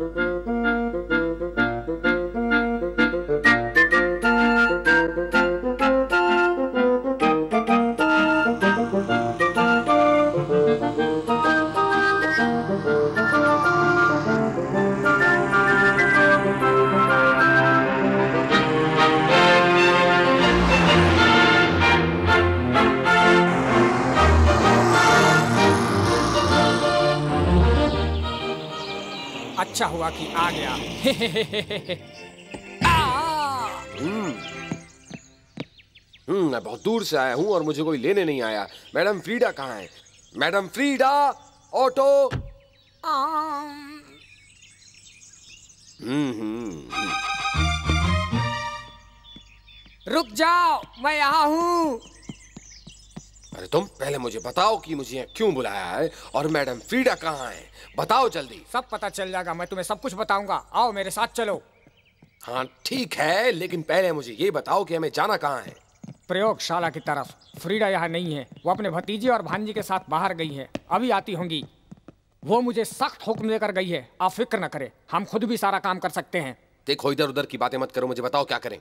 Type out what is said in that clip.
Bye. अच्छा हुआ कि आ गया। हम्म। हम्म, मैं बहुत दूर से आया हूँ और मुझे कोई लेने नहीं आया। मैडम फ्रीडा कहाँ है? Madam Frida auto. हम्म हम्म। रुक जाओ मैं यहाँ हूँ। अरे तुम पहले मुझे बताओ कि मुझे क्यों बुलाया है और मैडम फ्रीडा कहाँ है? बताओ जल्दी। सब पता चल जाएगा मैं तुम्हें सब कुछ बताऊँगा। आओ मेरे साथ चलो। हाँ ठीक है लेकिन पहले मुझे ये बताओ कि हमें जाना कहाँ है। प्रयोगशाला की तरफ़। फ्रीडा यहाँ नहीं है। वो अपने भतीजे और भांजी के साथ बाहर गई है। अभी आती होंगी। वो मुझे सख्त हुक्म देकर गई है। आप फ़िक्र न करें। हम खुद भी सारा काम कर सकते हैं। देखो इधर उधर की बातें मत करो मुझे बताओ क्या करें।